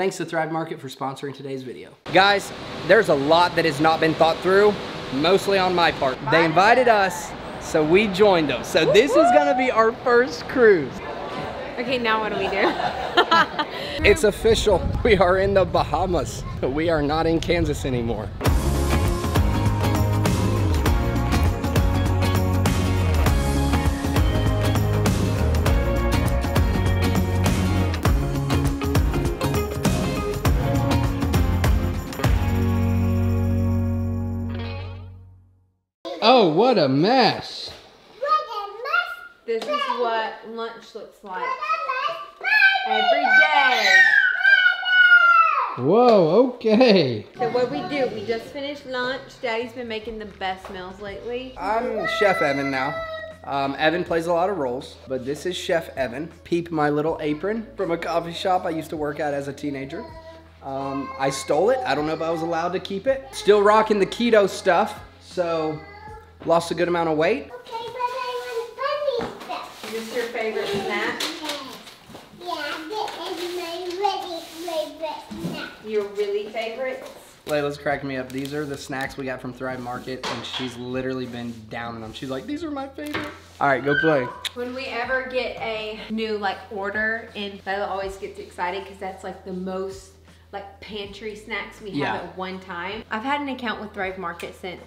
Thanks to Thrive Market for sponsoring today's video. Guys, there's a lot that has not been thought through, mostly on my part. They invited us, so we joined them. So this is gonna be our first cruise. Okay, now what do we do? It's official, we are in the Bahamas. We are not in Kansas anymore. Oh, what a mess. this is what lunch looks like every day. Whoa, okay. So what we do, we just finished lunch. Daddy's been making the best meals lately. I'm Chef Evan now. Um, Evan plays a lot of roles, but this is Chef Evan. Peep my little apron from a coffee shop I used to work at as a teenager. Um, I stole it. I don't know if I was allowed to keep it. Still rocking the keto stuff, so lost a good amount of weight. Okay, but I want bunny stuff. Is this your favorite snack? Yeah, yeah this is my really favorite snack. Your really favorites? Layla's cracking me up. These are the snacks we got from Thrive Market, and she's literally been down on them. She's like, these are my favorite. All right, go play. When we ever get a new like order, and Layla always gets excited because that's like the most like pantry snacks we have Yeah. at one time. I've had an account with Thrive Market since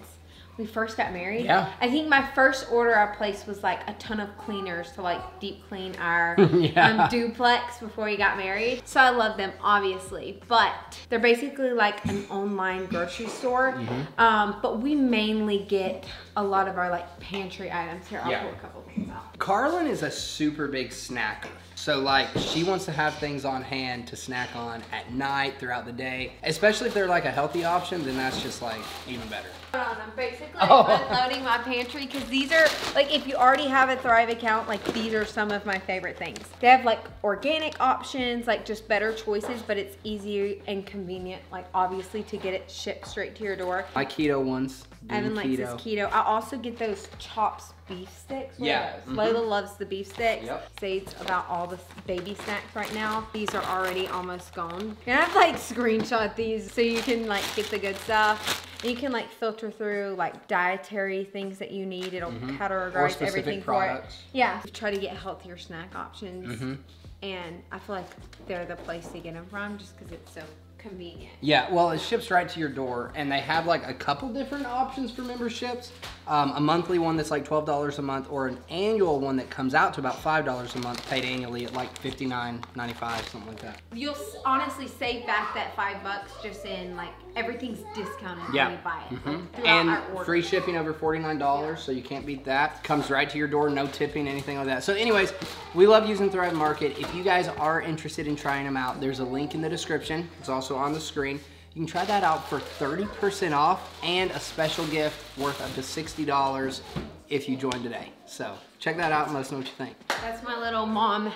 we first got married. Yeah. I think my first order I placed was like a ton of cleaners to like deep clean our Yeah. um, duplex before we got married. So I love them obviously, but they're basically like an online grocery store. Mm-hmm. Um, but we mainly get a lot of our like pantry items. Here, I'll Yeah. pull a couple things out. Carlin is a super big snacker. So like she wants to have things on hand to snack on at night throughout the day. Especially if they're like a healthy option, then that's just like even better. On, I'm basically Oh. unloading my pantry because these are like if you already have a Thrive account, like these are some of my favorite things. They have like organic options, like just better choices, but it's easier and convenient, like obviously to get it shipped straight to your door. My keto ones. Evan likes his keto. I also get those Chomps beef sticks. What Yeah. Layla loves the beef sticks. Yep. Saves about all the baby snacks right now. These are already almost gone. And I've like screenshot these so you can like get the good stuff. And you can like filter through like dietary things that you need. It'll categorize Mm-hmm. specific everything products. for it. Yeah. Try to get healthier snack options. Mm-hmm. And I feel like they're the place to get them from just because it's so convenient. Yeah, well, it ships right to your door, and they have like a couple different options for memberships. Um, a monthly one that's like twelve dollars a month, or an annual one that comes out to about five dollars a month, paid annually at like fifty nine ninety five, something like that. You'll honestly save back that five bucks just in like everything's discounted Yeah. when you buy it. Mhm. like, And free shipping over $49, so you can't beat that. Comes right to your door, no tipping, anything like that. So, anyways, we love using Thrive Market. If you guys are interested in trying them out, there's a link in the description. It's also on the screen. You can try that out for 30% off and a special gift worth up to $60 if you join today. So, check that out and let us know what you think. That's my little mom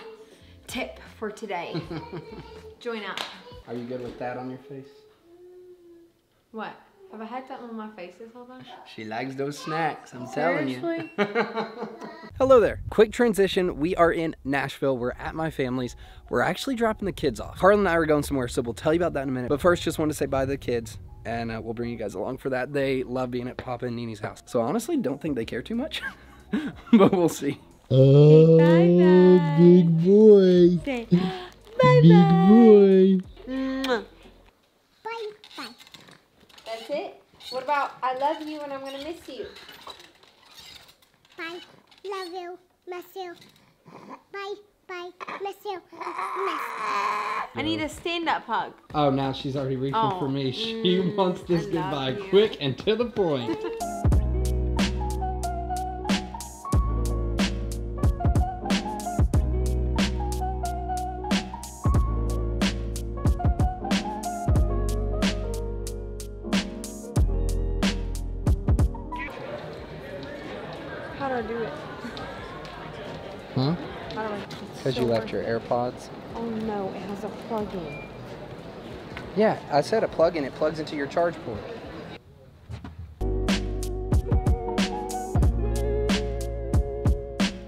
tip for today. Join up. Are you good with that on your face? What? Have I had that on my face this whole time? She likes those snacks, I'm telling you. Hello there. Quick transition. We are in Nashville. We're at my family's. We're actually dropping the kids off. Carl and I are going somewhere, so we'll tell you about that in a minute. But first, just want to say bye to the kids, and uh, we'll bring you guys along for that. They love being at Papa and Nini's house. So honestly, don't think they care too much, but we'll see. Oh, Bye-bye. big boy. Say Big bye boy. Bye. That's it. What about I love you and I'm gonna miss you? Bye. Love you. Miss you. Bye. Bye. Miss you. Miss. I need a stand-up hug. Oh, now she's already reaching Oh, for me. She mm, wants this goodbye you. quick and to the point. How do I do it? Huh? How do I? Because you left your AirPods. Oh no, it has a plug-in. Yeah, I said a plug-in. It plugs into your charge port.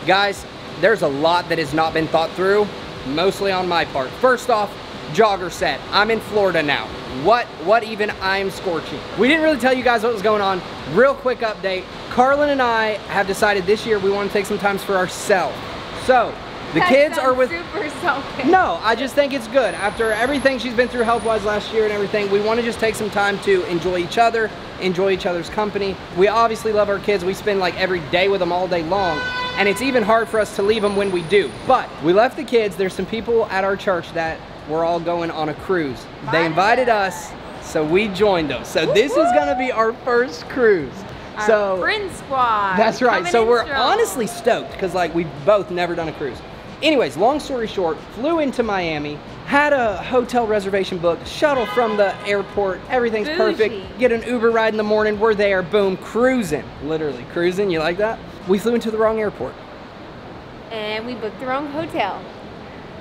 Guys, there's a lot that has not been thought through, mostly on my part. First off, jogger set. I'm in Florida now. What, what even I'm scorching. We didn't really tell you guys what was going on. Real quick update. Carlin and I have decided this year we want to take some times for ourselves. So, the That kids are with super selfish. no, I just think it's good. After everything she's been through health-wise last year and everything, we want to just take some time to enjoy each other, enjoy each other's company. We obviously love our kids. We spend like every day with them all day long. And it's even hard for us to leave them when we do. But we left the kids. There's some people at our church that we're all going on a cruise. They invited us, so we joined them. So this is gonna be our first cruise. Our so friend squad. that's right. So we're strong. honestly stoked because like we've both never done a cruise. Anyways, long story short, flew into Miami, had a hotel reservation booked, shuttle from the airport, everything's Bougie. perfect. Get an Uber ride in the morning, we're there, boom, cruising. Literally cruising, you like that? We flew into the wrong airport. and we booked the wrong hotel.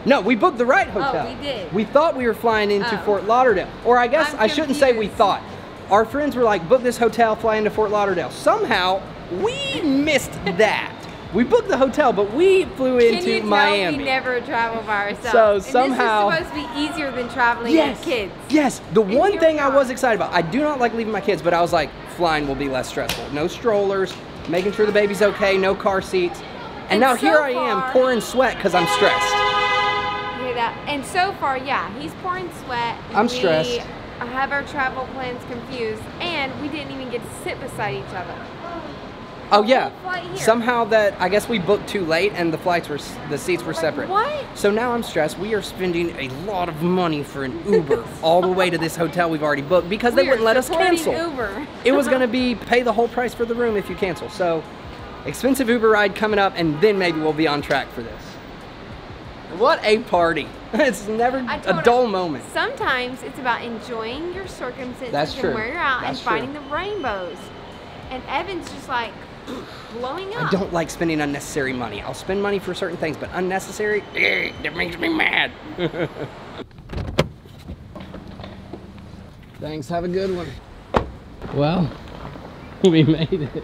No, we booked the right hotel. Oh, we did. We thought we were flying into Oh. Fort Lauderdale. Or I guess I'm I shouldn't say we thought. Our friends were like, book this hotel, fly into Fort Lauderdale. Somehow, we missed that. We booked the hotel, but we flew Can into you tell Miami. we never travel by ourselves? So And somehow- this is supposed to be easier than traveling yes, with kids. yes. The And one thing I was excited about, I do not like leaving my kids, but I was like, flying will be less stressful. No strollers, making sure the baby's okay, no car seats. And, And now so here I am far- pouring sweat because I'm stressed. Hear that? And so far, yeah, he's pouring sweat. I'm stressed. Have our travel plans confused, and we didn't even get to sit beside each other. Oh yeah. Somehow that I guess we booked too late and the flights were the seats were separate. what? So now I'm stressed. We are spending a lot of money for an Uber all the way to this hotel we've already booked because they We are wouldn't let us cancel. Uber. it was going to be pay the whole price for the room if you cancel. So expensive Uber ride coming up and then maybe we'll be on track for this. What a party. It's never a dull him, moment. Sometimes it's about enjoying your circumstances That's and true. where you're at That's and true. finding the rainbows. And Evan's just like blowing up. I don't like spending unnecessary money. I'll spend money for certain things, but unnecessary, eh, that makes me mad. Thanks, have a good one. Well, we made it.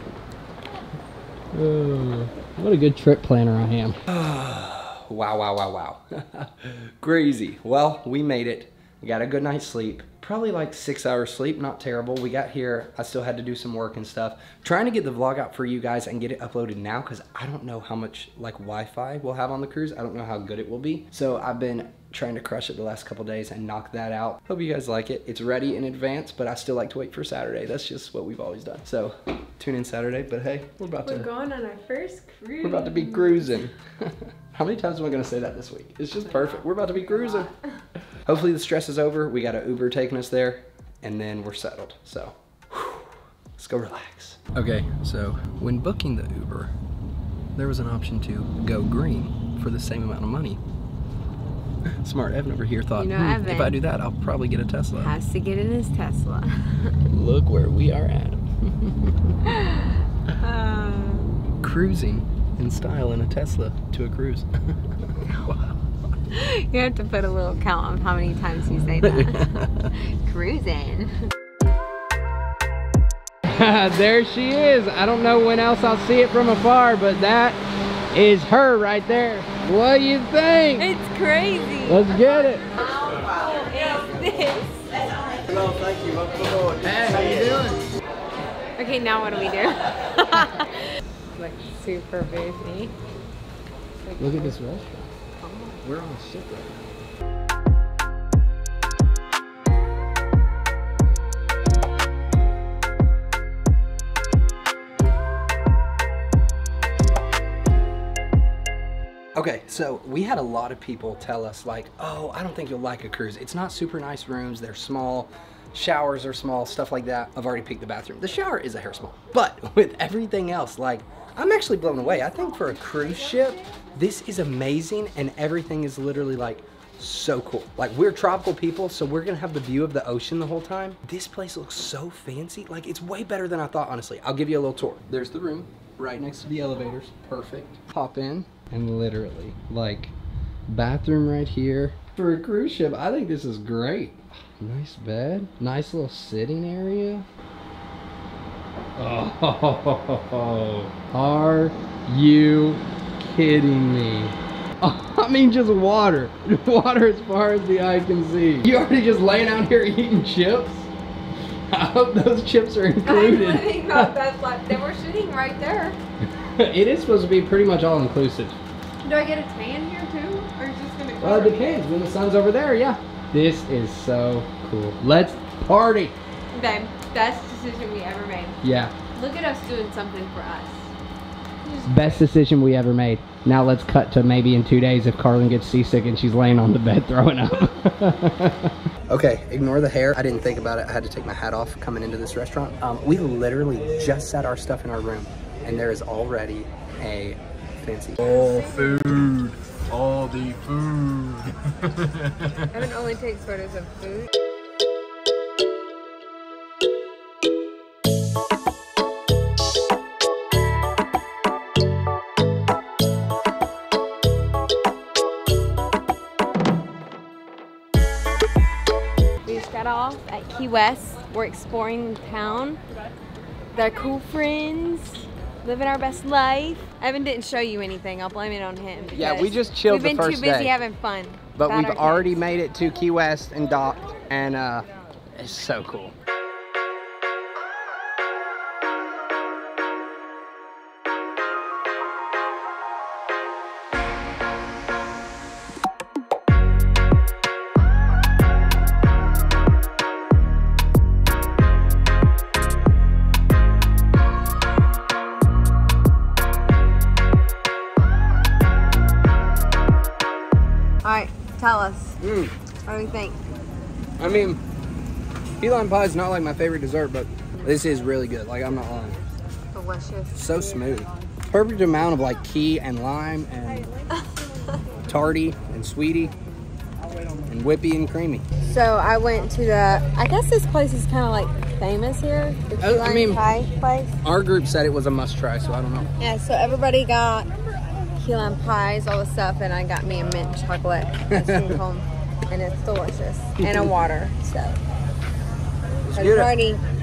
Oh, what a good trip planner I am. Wow, wow, wow, wow. Crazy. Well, we made it. We got a good night's sleep. Probably like six hours sleep, not terrible. We got here, I still had to do some work and stuff. Trying to get the vlog out for you guys and get it uploaded now because I don't know how much like Wi-Fi we'll have on the cruise. I don't know how good it will be. So I've been trying to crush it the last couple days and knock that out. Hope you guys like it. It's ready in advance, but I still like to wait for Saturday. That's just what we've always done. So tune in Saturday, but hey, we're about to We're going on our first cruise. we're about to be cruising. How many times am I gonna say that this week? It's just perfect. We're about to be cruising. Hopefully the stress is over. We got an Uber taking us there, and then we're settled. So, whew, let's go relax. Okay, so when booking the Uber, there was an option to go green for the same amount of money. Smart Evan over here thought, You know, "Hmm, if I do that, I'll probably get a Tesla. Has to get in his Tesla. Look where we are at. Cruising in style in a Tesla to a cruise. you have to put a little count on how many times you say that. Cruising. there she is. I don't know when else I'll see it from afar, but that is her right there. What do you think? It's crazy. Let's get it. How cool is this? Hey, how you doing? Okay, now what do we do? Like super busy. Look at this restaurant. We're on a ship right now. Okay, so we had a lot of people tell us like, oh, I don't think you'll like a cruise. It's not super nice rooms, they're small, showers are small, stuff like that. I've already picked the bathroom. The shower is a hair small, but with everything else, like, I'm actually blown away. I think for a cruise ship, this is amazing and everything is literally like so cool. Like we're tropical people, so we're gonna have the view of the ocean the whole time. This place looks so fancy. Like it's way better than I thought, honestly. I'll give you a little tour. There's the room right next to the elevators. Perfect. Hop in and literally like bathroom right here. For a cruise ship, I think this is great. Nice bed, nice little sitting area. Oh, are you kidding me? I mean just water. Water as far as the eye can see. You already just laying out here eating chips? I hope those chips are included. I'm living off that life. They were shooting right there. it is supposed to be pretty much all inclusive. Do I get a tan here too? Or is this gonna Well, it depends. When the sun's over there, yeah. This is so cool. Let's party. Babe, best decision we ever made. Yeah. Look at us doing something for us. Best decision we ever made. Now let's cut to maybe in two days if Carlin gets seasick and she's laying on the bed throwing up. okay, ignore the hair. I didn't think about it. I had to take my hat off coming into this restaurant. Um, we literally just set our stuff in our room and there is already a fancy. All food. All the food. Evan only takes photos of food. Key West. We're exploring the town. They're cool friends, living our best life. Evan didn't show you anything. I'll blame it on him. Yeah, we just chilled We've been too busy day. having fun. But we've already kids. made it to Key West and docked and uh, it's so cool. Mean, key lime pie is not like my favorite dessert, but this is really good. Like, I'm not lying. Delicious. So smooth. Perfect amount of like key and lime and tarty and sweetie and whippy and creamy. So I went to the. I guess this place is kind of like famous here. The Oh, key I lime mean- pie place. Our group said it was a must try, so I don't know. Yeah. So everybody got key lime pies, all the stuff, and I got me a mint chocolate ice cream cone, and it's delicious, and a mm-hmm. water. So Let's let's get it. party.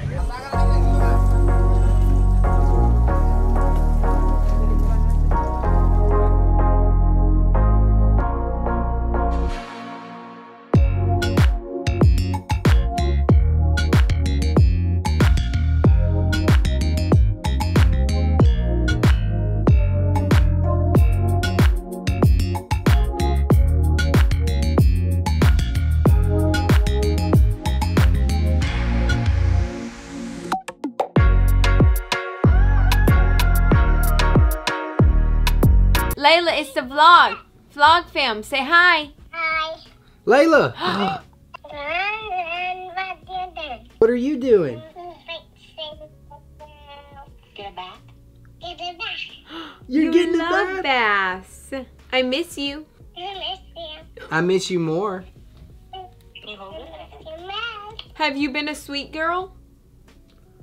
Vlog. Vlog film. Say hi. Hi. Layla, what you doing? what are you doing? Fixing. Get it back. Get it back. You're you getting love it back. bass. I miss you. I miss you. I miss you more. Have you been a sweet girl?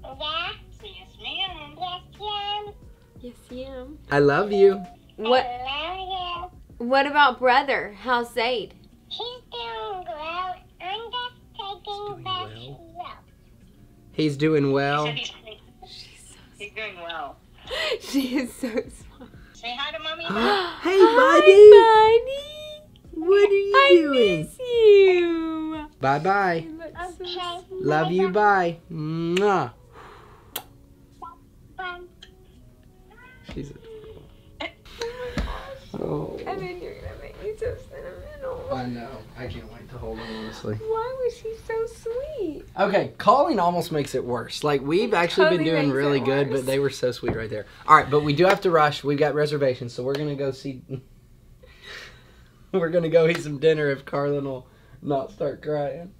Yeah? Yes, ma'am. Yes, ma'am. Yes, I am. I love you. What? I love What about brother? How's Zade? He's doing well. I'm just taking back well. He's doing well. He's, he's doing well. She is so smart. Say hi to mommy. Hey, Hi, buddy. What are you I doing? miss you. Bye bye. You look so Okay. sweet. Love you. Bye. Mwah. Bye. She's Oh, Evan, you're gonna make me so sentimental. I know. I can't wait to hold him, honestly. Why was she so sweet? Okay, calling almost makes it worse. Like we've actually Totally been doing really good, worse. but they were so sweet right there. All right, but we do have to rush. We've got reservations, so we're gonna go see. we're gonna go eat some dinner if Carlin will not start crying.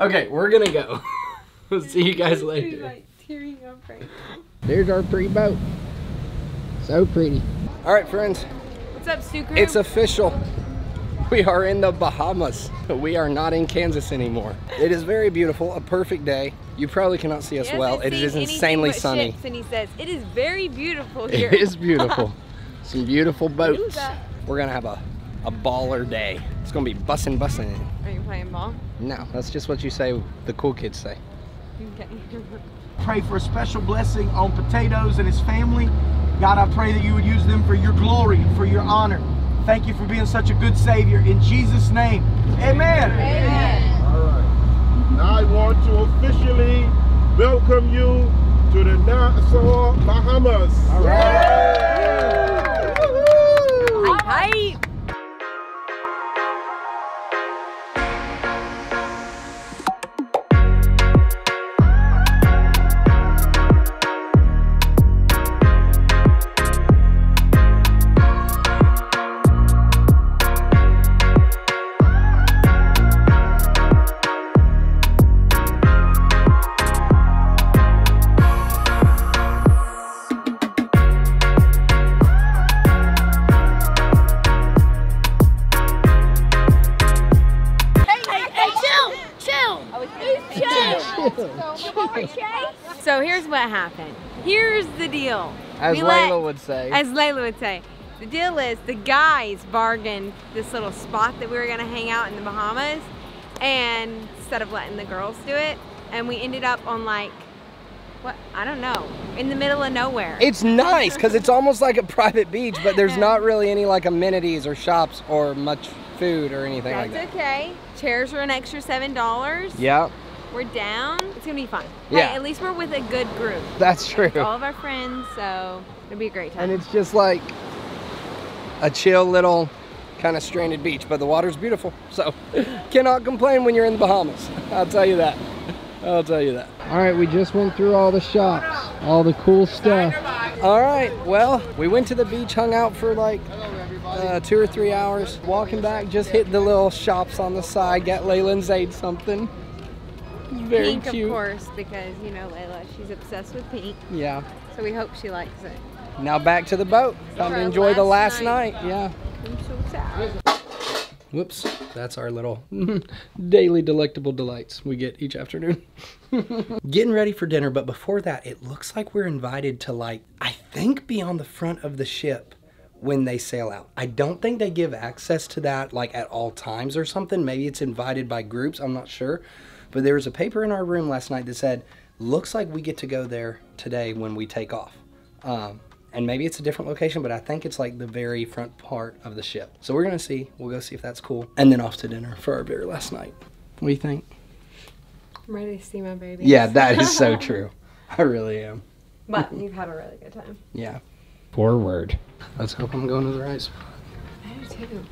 Okay, we're gonna go. we'll see you guys later. like tearing up right now. There's our pretty boat. So pretty. All right, friends. What's up, Stew Crew? It's official. We are in the Bahamas. We are not in Kansas anymore. It is very beautiful, a perfect day. You probably cannot see us well. hasn't It seen is anything insanely but sunny. ships, and he says it is very beautiful here. It is beautiful. Some beautiful boats. We're gonna have a, a baller day. It's gonna be bussin' bussin'. Are you playing ball? No, that's just what you say, the cool kids say. Okay. Pray for a special blessing on potatoes and his family. God, I pray that you would use them for your glory and for your honor. Thank you for being such a good Savior. In Jesus' name, amen. All right. Now I want to officially welcome you to the Nassau, Bahamas. All Hi. So here's what happened. Here's the deal. As We let- Layla would say. As Layla would say. The deal is the guys bargained this little spot that we were gonna hang out in the Bahamas and instead of letting the girls do it. And we ended up on like what I don't know, in the middle of nowhere. It's nice because it's almost like a private beach, but there's not really any like amenities or shops or much food or anything That's like that. okay. Chairs are an extra seven dollars. Yeah, We're down. It's gonna be fun. Yeah. Hey, at least we're with a good group. that's true. All of our friends, so it'll be a great time. And it's just like a chill little kind of stranded beach, but the water's beautiful. So cannot complain when you're in the Bahamas. I'll tell you that. I'll tell you that. All right, we just went through all the shops, all the cool stuff. All right, well, we went to the beach, hung out for like uh, two or three hours. Walking back, just hit the little shops on the side, got Layla and Zade something. Very pink, cute. of course, because you know Layla, she's obsessed with pink. Yeah. So we hope she likes it. Now back to the boat. Time to enjoy the last last night. night. Yeah. I'm so sad. Whoops, that's our little daily delectable delights we get each afternoon. Getting ready for dinner, but before that, it looks like we're invited to, like, I think be on the front of the ship when they sail out. I don't think they give access to that, like, at all times or something. Maybe it's invited by groups, I'm not sure. But there was a paper in our room last night that said, looks like we get to go there today when we take off. Um, and maybe it's a different location, but I think it's like the very front part of the ship. So we're gonna see. We'll go see if that's cool. And then off to dinner for our very last night. What do you think? I'm ready to see my baby. Yeah, that is so true. I really am. But you've had a really good time. Yeah. Forward. Let's hope I'm going to the right spot. I do too.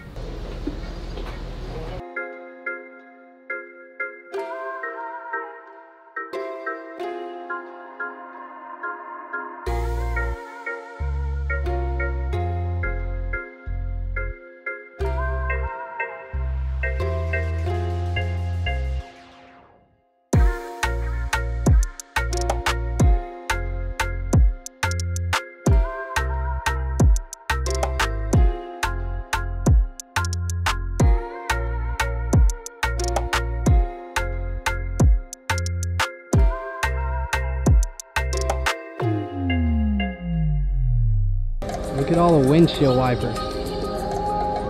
Windshield wiper.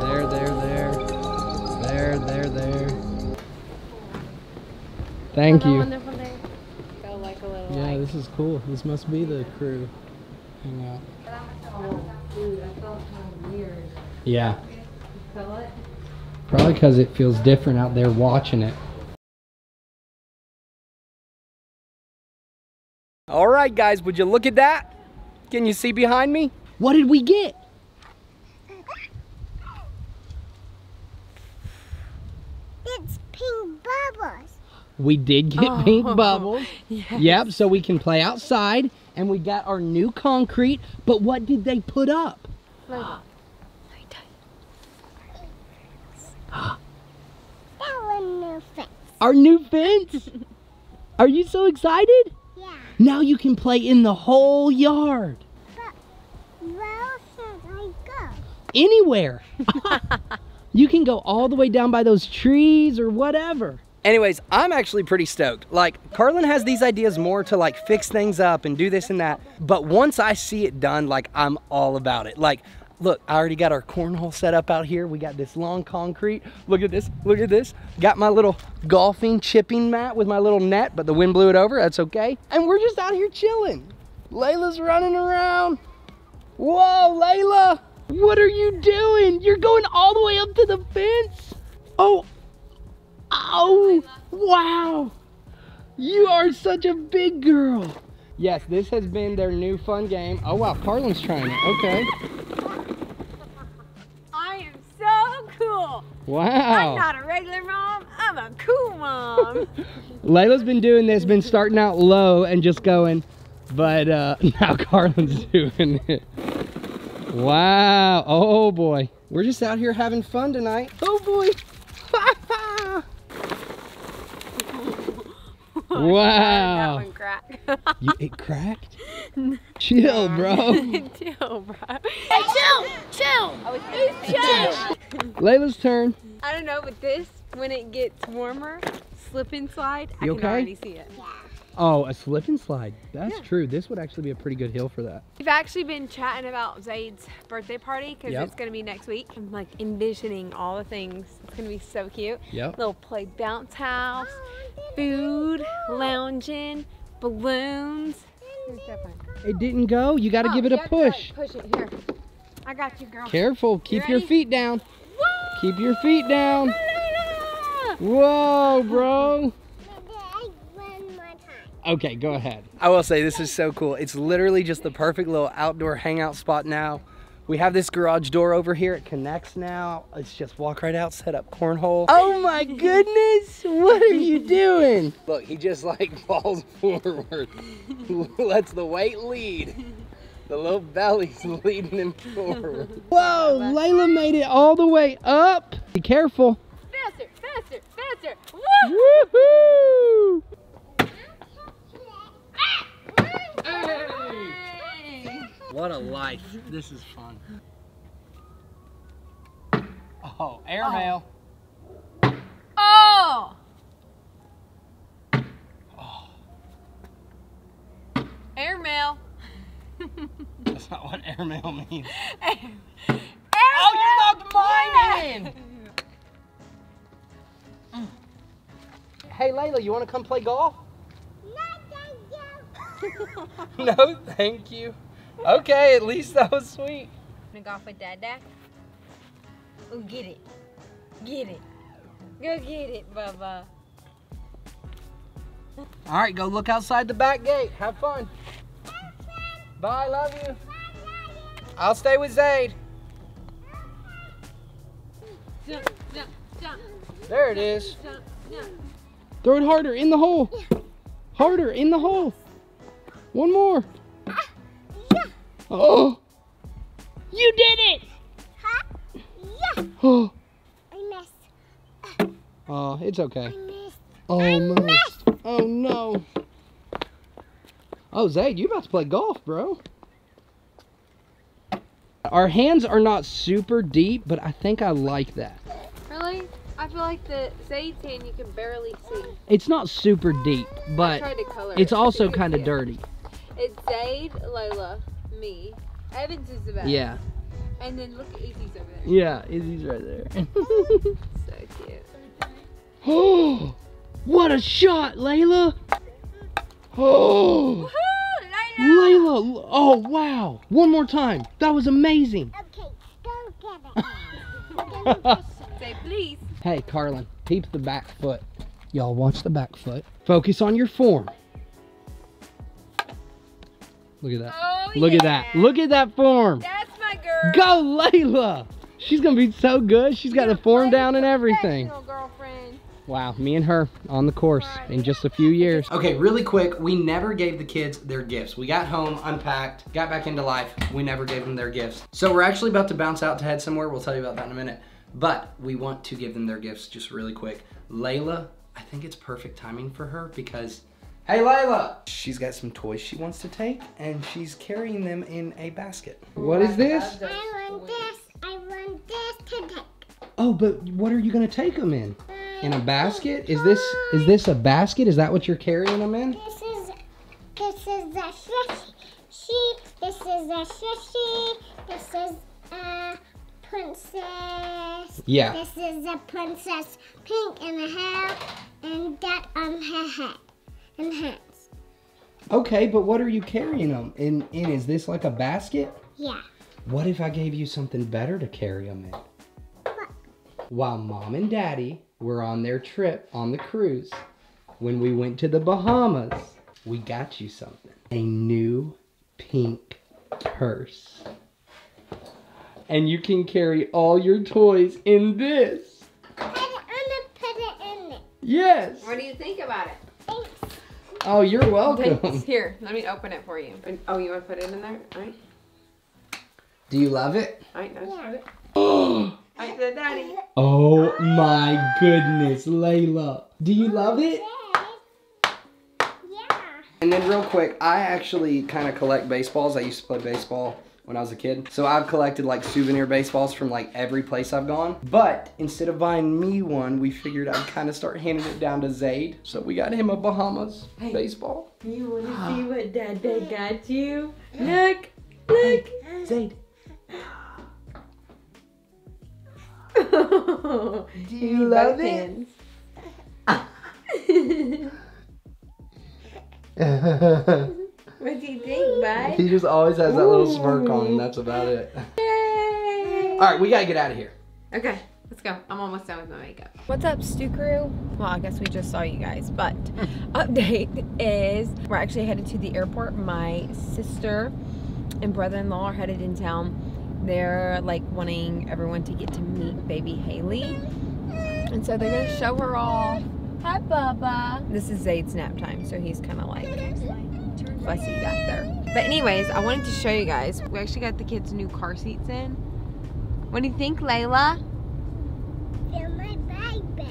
There, there, there. There, there, there. Thank you. wonderful day. Feel like a little Yeah, this is cool. This must be the crew. Hang out. dude, I felt kind of weird. Yeah. Feel it? Probably because it feels different out there watching it. All right, guys, would you look at that? Can you see behind me? What did we get? Pink bubbles. We did get oh. pink Oh, bubbles. Yep, so we can play outside and we got our new concrete, but what did they put up? That one new fence. Our new fence? Are you so excited? Yeah. Now you can play in the whole yard. But Where should I go? anywhere. you can go all the way down by those trees or whatever. Anyways, I'm actually pretty stoked. Like, Carlin has these ideas more to like fix things up and do this and that. But once I see it done, like, I'm all about it. Like, look, I already got our cornhole set up out here. We got this long concrete. Look at this, look at this. Got my little golfing chipping mat with my little net, but the wind blew it over. That's okay. And we're just out here chilling. Layla's running around. Whoa, Layla! What are you doing? You're going all the way up to the fence? Oh, oh, wow! You are such a big girl. Yes, this has been their new fun game. Oh wow, Carlin's trying it. Okay. I am so cool. Wow. I'm not a regular mom. I'm a cool mom. Layla's been doing this, been starting out low and just going, but uh, now Carlin's doing it. Wow. Oh boy. We're just out here having fun tonight. Oh boy. wow. that one crack. You, it cracked? Chill, bro. chill, bro. Hey, chill, chill. chill. Layla's turn. I don't know, but this, when it gets warmer, slip and slide, I You can okay? already see it. Oh, a slip and slide. That's true. This would actually be a pretty good hill for that. We've actually been chatting about Zade's birthday party because Yep. it's gonna be next week. I'm like envisioning all the things. It's gonna be so cute. Yep. Little play bounce house, food, lounging, balloons. Here's. It didn't go. You got to Oh, give it a have like, push. push it here. I got you, girl. Careful. Keep your feet down. Keep your feet down. Whoa, bro. One more time. Okay, go ahead. I will say this is so cool. It's literally just the perfect little outdoor hangout spot now. We have this garage door over here. It connects now. Let's just walk right out, set up cornhole. Oh my goodness! What are you doing? Look, he just like falls forward. Lets the weight lead. The little belly's leading him forward. Whoa, Layla made it all the way up. Be careful. Faster, faster, faster. Woo! Woohoo! What a life. This is fun. Oh, airmail. Oh! Airmail. Oh. That's not what airmail means. Airmail. Oh, you knocked mine in! Mm. Hey, Layla, you want to come play golf? no, thank you. Okay, at least that was sweet. Wanna golf with Dad Dad? Oh, get it. Get it. Go get it, Bubba. All right, go look outside the back gate. Have fun. Bye, love you. I'll stay with Zade. Jump, jump, jump, There it is. jump, jump. Throw it harder in the hole. Harder in the hole. One more. Oh. You did it. Huh? Yeah, Oh, I missed. oh it's okay. I missed. Oh, Almost. Oh no. Oh, Zade, you about to play golf, bro. Our hands are not super deep, but I think I like that. Really? I feel like the Zade's hand you can barely see. It's not super deep, but tried to color it's it. also kind of dirty. It's Zade, Lola, me. Evans is the best. Yeah. And then look at Izzy's over there. Yeah, Izzy's right there. So cute. oh, what a shot, Layla. Oh, Woo! Layla! Layla. Oh, wow. One more time. That was amazing. Okay, go get it. Go Say please. Hey, Carlin, peep the back foot. Y'all watch the back foot. Focus on your form. Look at that. Oh, Look at that. Look at that form. That's my girl. Go, Layla. She's going to be so good. She's got the form down and everything. Girlfriend. Wow, me and her on the course in just a few years. Okay, really quick, we never gave the kids their gifts. We got home, unpacked, got back into life. We never gave them their gifts. So we're actually about to bounce out to head somewhere. We'll tell you about that in a minute. But we want to give them their gifts just really quick. Layla, I think it's perfect timing for her because Hey Layla! She's got some toys she wants to take and she's carrying them in a basket. What is this? I want this. I want this to take. Oh, but what are you gonna take them in? Uh, in a basket? Is this is this a basket? Is that what you're carrying them in? This is this is a shishy. She. This is a shishy. This is a princess. Yeah. This is a princess pink in the hair and that on her head and hands. Okay, but what are you carrying them in? In is this like a basket? Yeah. What if I gave you something better to carry them in? While mom and daddy were on their trip on the cruise, when we went to the Bahamas, we got you something. A new pink purse. And you can carry all your toys in this. I'm gonna put it in it. Yes. What do you think about it? Thanks. Oh, you're welcome. Thanks. Here, let me open it for you. Oh, you want to put it in there? All right. Do you love it? All right, now Yeah. start it. All right, daddy. Oh my goodness, Layla. Do you love it? Yeah. And then real quick, I actually kind of collect baseballs. I used to play baseball when I was a kid. So I've collected like souvenir baseballs from like every place I've gone. But instead of buying me one, we figured I'd kind of start handing it down to Zade. So we got him a Bahamas baseball. You want to see what Dad got you? Look, look. Zade, Do you love it? What do you think, bud? he just always has that little smirk on him. That's about it. Yay! All right, we gotta get out of here. Okay, let's go. I'm almost done with my makeup. What's up, Stew Crew? Well, I guess we just saw you guys, but update is we're actually headed to the airport. My sister and brother-in-law are headed in town. They're like wanting everyone to get to meet baby Haley. And so they're gonna show her all. Hi, Bubba. This is Zade's nap time, so he's kind of like fussy back there. But anyways, I wanted to show you guys. We actually got the kids new car seats in. What do you think, Layla? Feel my bag better.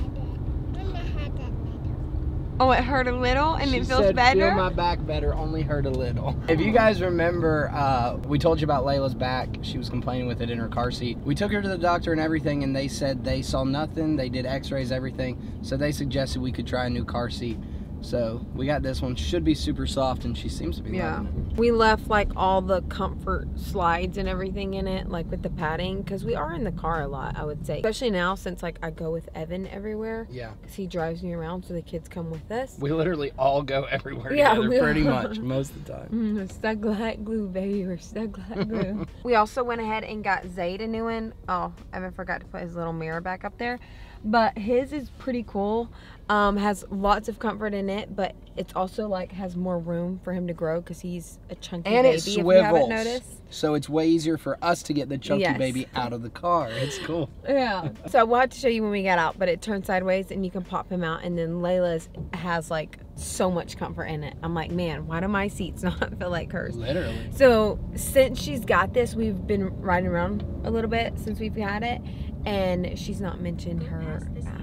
And I had that little. Oh, it hurt a little and She it feels said, better. Feel my back better, only hurt a little. If you guys remember, uh, we told you about Layla's back. She was complaining with it in her car seat. We took her to the doctor and everything, and they said they saw nothing. They did X-rays, everything. So they suggested we could try a new car seat. So we got this one. Should be super soft, and she seems to be Yeah. We left like all the comfort slides and everything in it, like with the padding, because we are in the car a lot, I would say. Especially now since like I go with Evan everywhere, Yeah. because he drives me around, so the kids come with us. We literally all go everywhere Yeah, together, we pretty much most of the time. Mm, we're stuck like glue, baby. We're stuck like glue. we also went ahead and got Zade a new one. Oh, Evan forgot to put his little mirror back up there. But his is pretty cool. Um, has lots of comfort in it, but it's also like has more room for him to grow because he's a chunky And baby. it If you haven't swivels, noticed. so it's way easier for us to get the chunky Yes. baby out of the car. It's cool. Yeah. so we'll have to show you when we get out, but it turns sideways and you can pop him out. And then Layla's has like so much comfort in it. I'm like, man, why do my seats not feel like hers? Literally. So since she's got this, we've been riding around a little bit since we've had it, and she's not mentioned her back like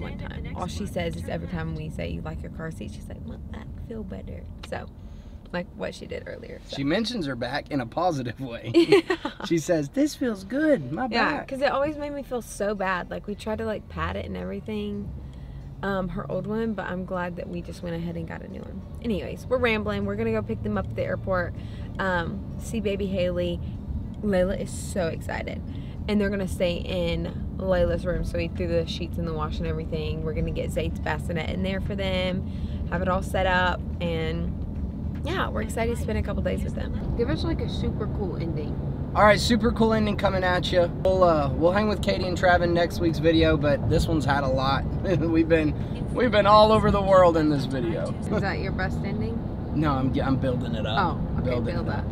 one time. All she says is every time we say you like your car seat, she's like, "My back feel better." So, like what she did earlier. So. She mentions her back in a positive way. she says, "This feels good, my Yeah, back." because it always made me feel so bad. Like we tried to like pat it and everything, um, her old one, but I'm glad that we just went ahead and got a new one. Anyways, we're rambling. We're gonna go pick them up at the airport, um, see baby Haley. Layla is so excited, and they're gonna stay in Layla's room. So we threw the sheets in the wash and everything. We're gonna get Zade's bassinet in there for them, have it all set up, and yeah, we're excited to spend a couple days with them. Give us like a super cool ending. All right, super cool ending coming at you. We'll uh, we'll hang with Katie and Travis next week's video, but this one's had a lot. we've been we've been all over the world in this video. Is that your best ending? no, I'm I'm building it up. Oh, okay, Building build it up.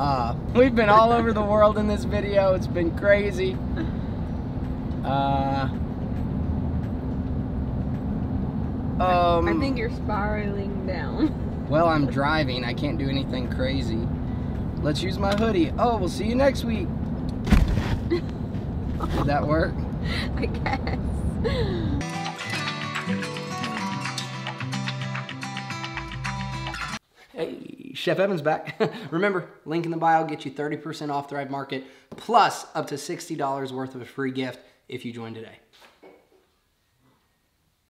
Uh, we've been all over the world in this video. It's been crazy. Uh, um, I think you're spiraling down. Well, I'm driving. I can't do anything crazy. Let's use my hoodie. Oh, we'll see you next week. Did that work? I guess. Chef Evan's back. Remember, link in the bio gets you 30% off Thrive Market plus up to $60 worth of a free gift if you join today.